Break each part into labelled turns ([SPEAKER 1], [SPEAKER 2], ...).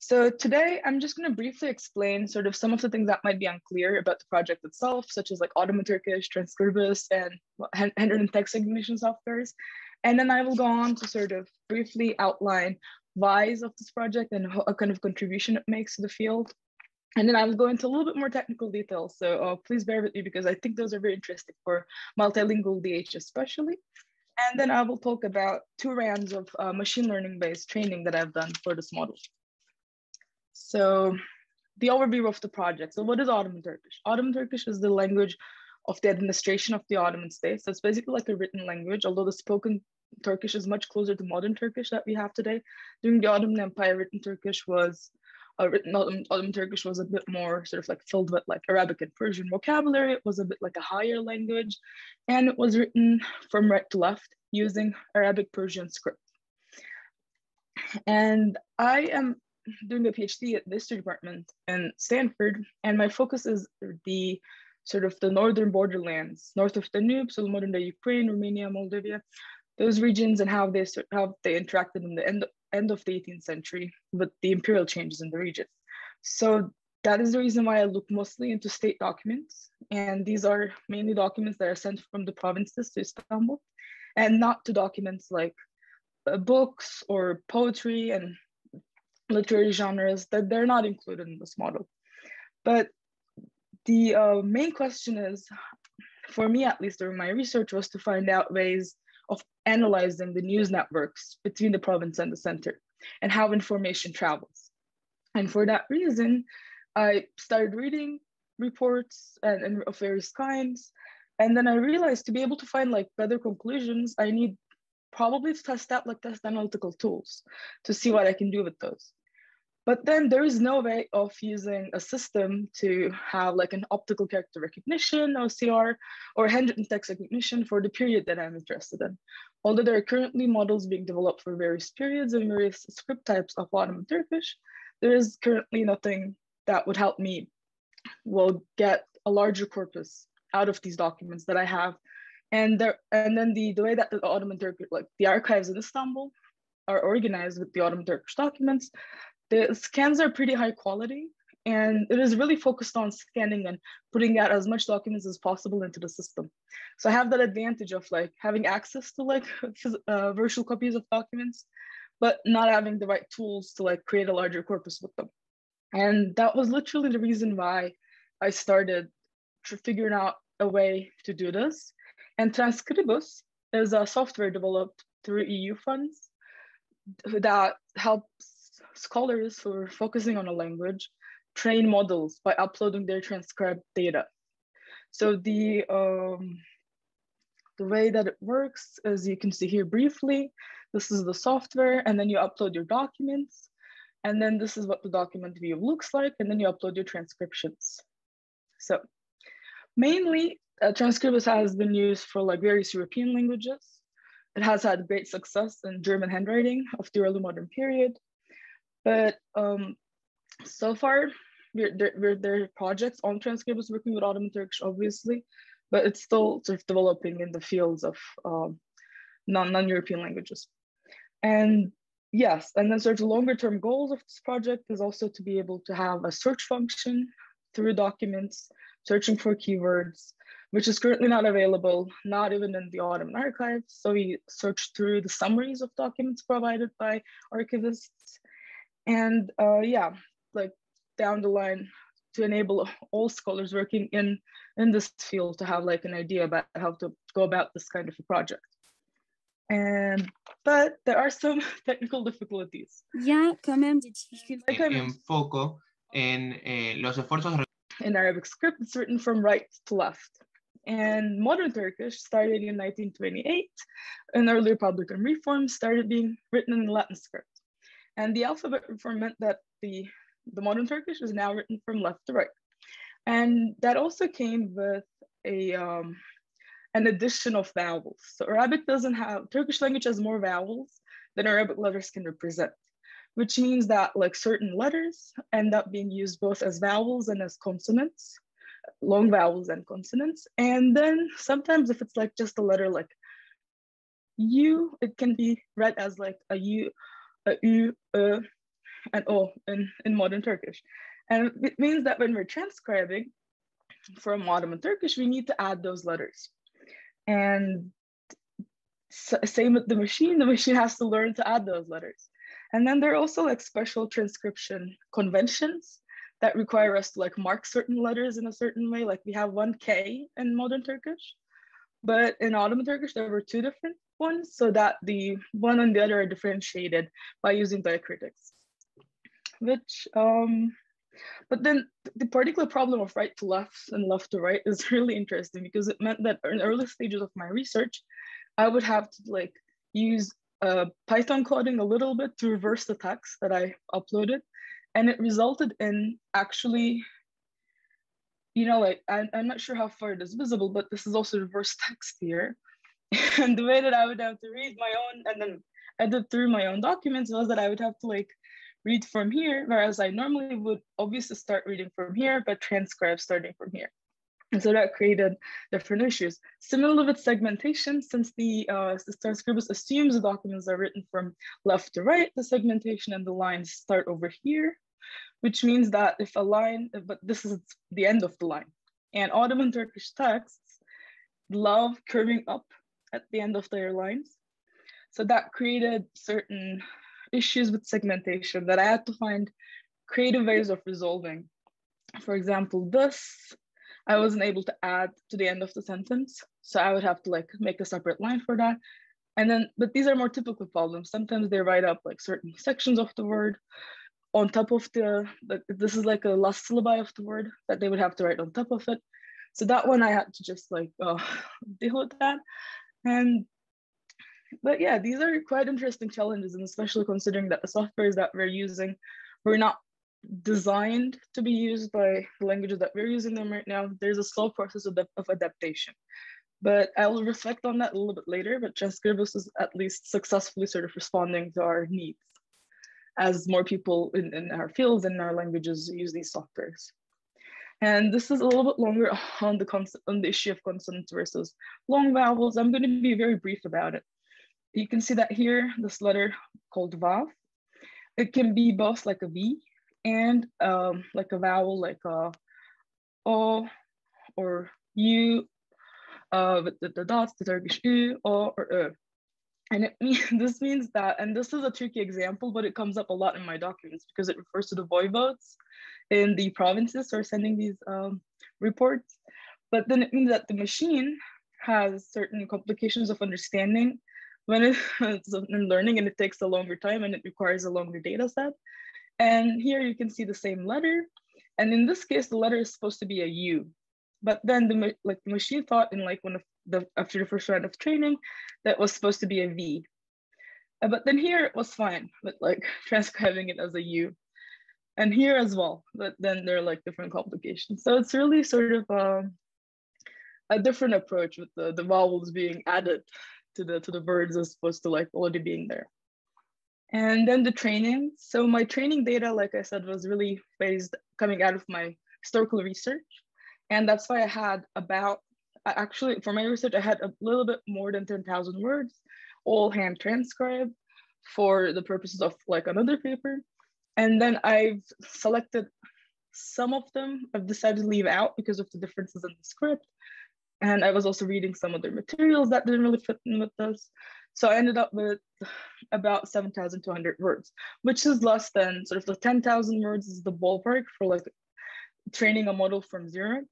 [SPEAKER 1] So today I'm just going to briefly explain sort of some of the things that might be unclear about the project itself, such as like Ottoman Turkish, Transkribus, and handwritten text recognition softwares. And then I will go on to sort of briefly outline whys of this project and what kind of contribution it makes to the field. And then I will go into a little bit more technical details. So uh, please bear with me because I think those are very interesting for multilingual DH especially. And then I will talk about two rounds of uh, machine learning based training that I've done for this model. So the overview of the project. So what is Ottoman Turkish? Ottoman Turkish is the language of the administration of the Ottoman state. So it's basically like a written language, although the spoken Turkish is much closer to modern Turkish that we have today. During the Ottoman Empire, written Turkish was uh, written Ottoman, Ottoman Turkish was a bit more sort of like filled with like Arabic and Persian vocabulary. It was a bit like a higher language, and it was written from right to left using Arabic Persian script. And I am doing a PhD at the history department in Stanford, and my focus is the sort of the northern borderlands, north of the Danube, so modern day Ukraine, Romania, Moldavia, those regions and how they how they interacted in the end, end of the 18th century with the imperial changes in the region. So that is the reason why I look mostly into state documents. And these are mainly documents that are sent from the provinces to Istanbul and not to documents like uh, books or poetry and literary genres that they're not included in this model. But the uh, main question is, for me at least during my research, was to find out ways of analyzing the news networks between the province and the center and how information travels. And for that reason, I started reading reports and, and of various kinds. And then I realized to be able to find like better conclusions, I need probably test out like test analytical tools to see what I can do with those. But then there is no way of using a system to have like an optical character recognition, OCR, or handwritten text recognition for the period that I'm interested in. Although there are currently models being developed for various periods and various script types of Ottoman Turkish, there is currently nothing that would help me well get a larger corpus out of these documents that I have. And there and then the, the way that the Ottoman like the archives in Istanbul are organized with the Ottoman Turkish documents, the scans are pretty high quality and it is really focused on scanning and putting out as much documents as possible into the system. So I have that advantage of like having access to like uh, virtual copies of documents, but not having the right tools to like create a larger corpus with them. And that was literally the reason why I started figuring out a way to do this. And Transkribus is a software developed through EU funds that helps scholars who are focusing on a language train models by uploading their transcribed data. So the, um, the way that it works is you can see here briefly, this is the software and then you upload your documents and then this is what the document view looks like and then you upload your transcriptions. So mainly uh, Transkribus has been used for like various European languages. It has had great success in German handwriting of the early modern period. But um, so far, there, there are projects on Transkribus working with Ottoman Turkish, obviously, but it's still sort of developing in the fields of um, non, non-European languages. And yes, and then sort of longer term goals of this project is also to be able to have a search function through documents, searching for keywords, which is currently not available, not even in the Ottoman archives. So we searched through the summaries of documents provided by archivists and uh, yeah, like down the line to enable all scholars working in in this field to have like an idea about how to go about this kind of a project. And but there are some technical difficulties.
[SPEAKER 2] Yeah, quand même des difficultés.
[SPEAKER 3] Enfoco en eh, los esfuerzos.
[SPEAKER 1] In Arabic script, it's written from right to left. And modern Turkish started in 1928, and early Republican reforms started being written in the Latin script. And the alphabet reform meant that the, the modern Turkish is now written from left to right. And that also came with a um, an addition of vowels. So Arabic doesn't have, Turkish language has more vowels than Arabic letters can represent, which means that like certain letters end up being used both as vowels and as consonants, long vowels and consonants. And then sometimes if it's like just a letter like U, it can be read as like a U a U, E, and O in, in modern Turkish. And it means that when we're transcribing from Ottoman Turkish, we need to add those letters. And same with the machine, the machine has to learn to add those letters. And then there are also like special transcription conventions that require us to like mark certain letters in a certain way. Like we have one K in modern Turkish, but in Ottoman Turkish, there were two different ones so that the one and the other are differentiated by using diacritics, which, um, but then the particular problem of right to left and left to right is really interesting because it meant that in early stages of my research, I would have to like use uh, Python coding a little bit to reverse the text that I uploaded. And it resulted in actually, you know, like, I, I'm not sure how far it is visible, but this is also reverse text here. and the way that I would have to read my own and then edit through my own documents was that I would have to like read from here, whereas I normally would obviously start reading from here, but transcribe starting from here. And so that created different issues. Similarly with segmentation, since the uh, Transkribus assumes the documents are written from left to right, the segmentation and the lines start over here, which means that if a line, but this is the end of the line, and Ottoman Turkish texts love curving up at the end of their lines. So that created certain issues with segmentation that I had to find creative ways of resolving. For example, this I wasn't able to add to the end of the sentence. So I would have to like make a separate line for that. And then, but these are more typical problems. Sometimes they write up like certain sections of the word on top of the, the this is like a last syllable of the word that they would have to write on top of it. So that one I had to just like uh, deal with that. And but yeah, these are quite interesting challenges, and especially considering that the softwares that we're using were not designed to be used by the languages that we're using them right now, there's a slow process of, of adaptation. But I will reflect on that a little bit later, but Transkribus is at least successfully sort of responding to our needs as more people in, in our fields and our languages use these softwares. And this is a little bit longer on the, on the issue of consonants versus long vowels. I'm going to be very brief about it. You can see that here, this letter called Vav. It can be both like a V and um, like a vowel like a O or U uh, with the, the, dots, the Turkish U, O or Ö. And it means, this means that, and this is a tricky example, but it comes up a lot in my documents because it refers to the voivodes in the provinces who are sending these um, reports. But then it means that the machine has certain complications of understanding when it's in learning and it takes a longer time and it requires a longer data set. And here you can see the same letter. And in this case, the letter is supposed to be a U. But then the like the machine thought in like one of the after the first round of training, that was supposed to be a V. Uh, but then here it was fine with like transcribing it as a U. And here as well, but then there are like different complications. So it's really sort of um, a different approach with the, the vowels being added to the to the words as opposed to like already being there. And then the training. So my training data, like I said, was really based coming out of my historical research. And that's why I had about, actually for my research, I had a little bit more than 10,000 words, all hand transcribed for the purposes of like another paper. And then I've selected some of them I've decided to leave out because of the differences in the script. And I was also reading some other materials that didn't really fit in with this. So I ended up with about 7,200 words, which is less than sort of the 10,000 words is the ballpark for like training a model from zero.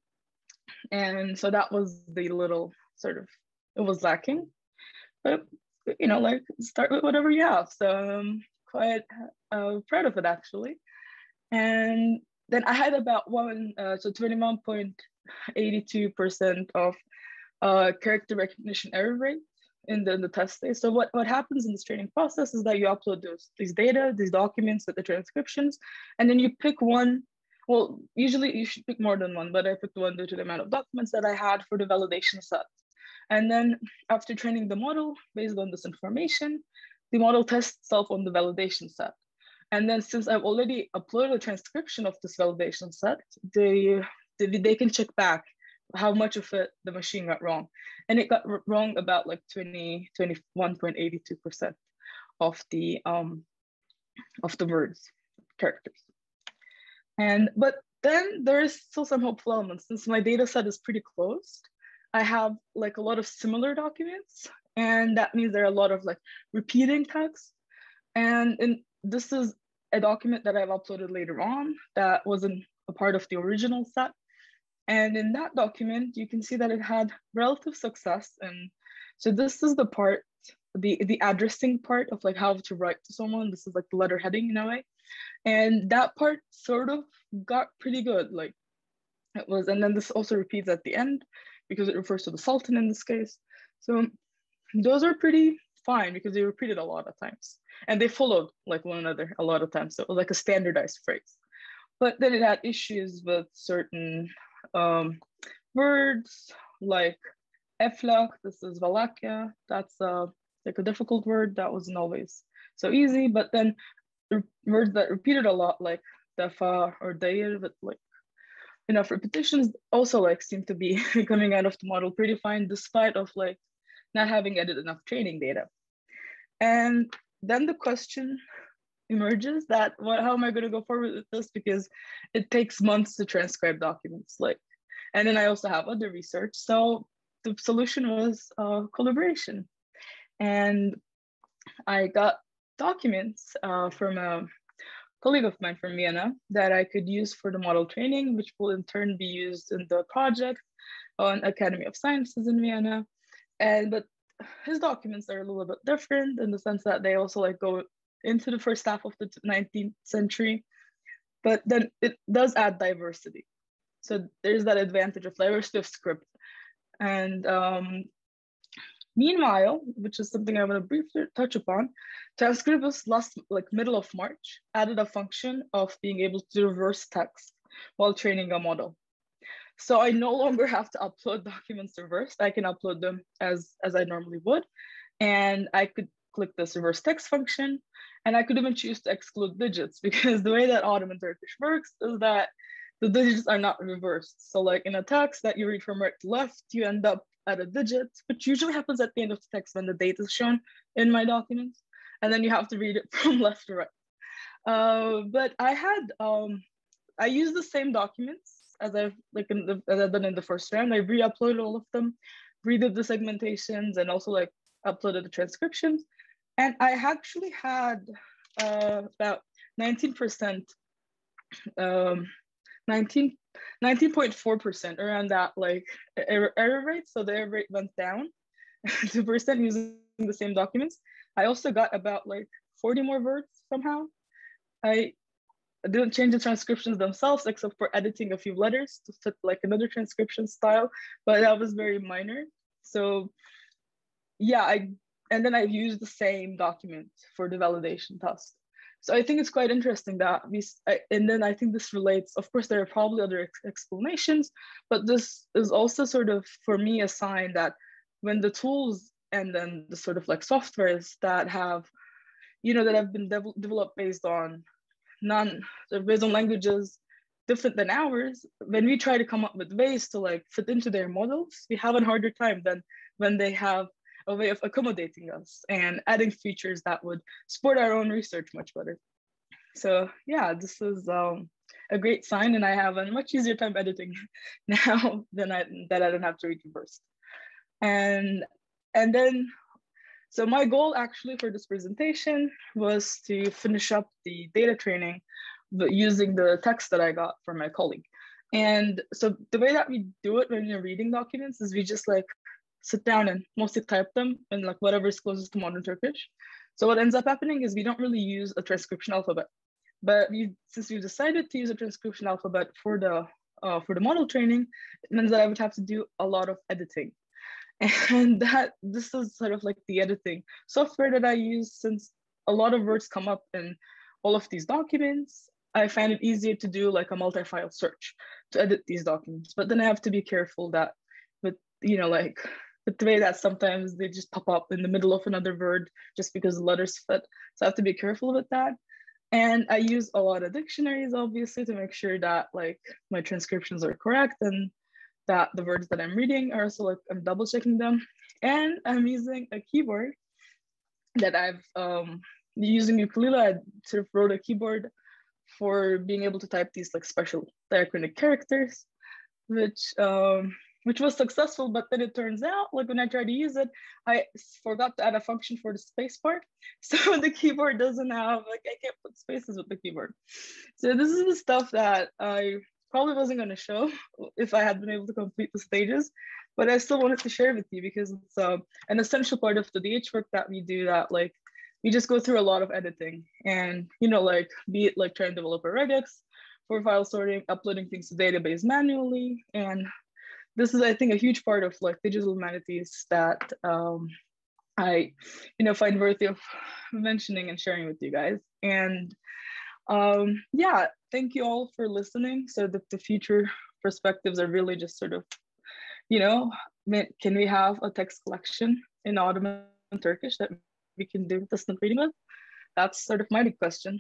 [SPEAKER 1] And so that was the little sort of, it was lacking, but you know, like start with whatever you have. So I'm quite uh, proud of it actually. And then I had about one, uh, so 21.82% of uh, character recognition error rate in the, in the test day. So what, what happens in this training process is that you upload those, these data, these documents with the transcriptions, and then you pick one, well, usually you should pick more than one, but I picked one due to the amount of documents that I had for the validation set. And then after training the model, based on this information, the model tests itself on the validation set. And then since I've already uploaded a transcription of this validation set, they, they, they can check back how much of it the machine got wrong. And it got wrong about like 20, 21.82% of the um, of the words characters. And, but then there is still some hopeful elements. Since my data set is pretty closed, I have like a lot of similar documents. And that means there are a lot of like repeating text. And in, this is a document that I've uploaded later on that wasn't a part of the original set. And in that document, you can see that it had relative success. And so this is the part, the, the addressing part of like how to write to someone. This is like the letter heading in a way. And that part sort of got pretty good. Like it was, and then this also repeats at the end because it refers to the Sultan in this case. So those are pretty fine because they repeated a lot of times and they followed like one another a lot of times. So it was like a standardized phrase. But then it had issues with certain um, words like Eflak, this is Wallachia, that's uh, like a difficult word that wasn't always so easy, but then words that repeated a lot like Dafa or Dair, but like enough repetitions also like seem to be coming out of the model pretty fine despite of like not having added enough training data. And then the question emerges that what how am I going to go forward with this? Because it takes months to transcribe documents like and then I also have other research. So the solution was uh, collaboration. And I got documents uh, from a colleague of mine from Vienna that I could use for the model training which will in turn be used in the project on Academy of Sciences in Vienna and but his documents are a little bit different in the sense that they also like go into the first half of the 19th century, but then it does add diversity. So there's that advantage of diversity of script. And um, meanwhile, which is something I want to briefly touch upon, Transkribus last like middle of March added a function of being able to reverse text while training a model. So I no longer have to upload documents reversed. I can upload them as, as I normally would. And I could click this reverse text function and I could even choose to exclude digits because the way that Ottoman Turkish works is that the digits are not reversed. So like in a text that you read from right to left, you end up at a digit, which usually happens at the end of the text when the date is shown in my documents. And then you have to read it from left to right. Uh, but I had, um, I used the same documents as I've like in the, as I've done in the first round. I re-uploaded all of them, redid the segmentations and also like uploaded the transcriptions. And I actually had uh, about 19%, um, 19, 19.4% around that like error, error rate. So the error rate went down 2% using the same documents. I also got about like 40 more words somehow. I didn't change the transcriptions themselves except for editing a few letters to fit like another transcription style, but that was very minor. So yeah, I and then I've used the same document for the validation test. So I think it's quite interesting that we, and then I think this relates, of course, there are probably other ex explanations, but this is also sort of, for me, a sign that when the tools and then the sort of like softwares that have, you know, that have been de developed based on non, based on languages different than ours, when we try to come up with ways to like fit into their models, we have a harder time than when they have a way of accommodating us and adding features that would support our own research much better. So yeah, this is um, a great sign and I have a much easier time editing now than I, that I don't have to read first. And, and then, so my goal actually for this presentation was to finish up the data training but using the text that I got from my colleague. And so the way that we do it when you're reading documents is we just like sit down and mostly type them in like whatever is closest to modern Turkish. So what ends up happening is we don't really use a transcription alphabet, but we since we decided to use a transcription alphabet for the uh, for the model training, it means that I would have to do a lot of editing. And that this is sort of like the editing software that I use since a lot of words come up in all of these documents. I find it easier to do like a multi-file search to edit these documents, but then I have to be careful that with, you know, like but the way that sometimes they just pop up in the middle of another word just because the letters fit. So I have to be careful with that. And I use a lot of dictionaries, obviously, to make sure that like my transcriptions are correct and that the words that I'm reading are also like I'm double checking them. And I'm using a keyboard that I've um, using Ukelele. I sort of wrote a keyboard for being able to type these like special diacritic characters, which um, which was successful, but then it turns out, like when I tried to use it, I forgot to add a function for the spacebar. So the keyboard doesn't have, like I can't put spaces with the keyboard. So this is the stuff that I probably wasn't gonna show if I had been able to complete the stages, but I still wanted to share with you because it's uh, an essential part of the DH work that we do that like, we just go through a lot of editing and, you know, like be it like trying to develop a regex for file sorting, uploading things to database manually, and this is, I think, a huge part of like digital humanities that um, I, you know, find worthy of mentioning and sharing with you guys. And um, yeah, thank you all for listening. So that the future perspectives are really just sort of, you know, can we have a text collection in Ottoman Turkish that we can do distant reading with? That's sort of my big question.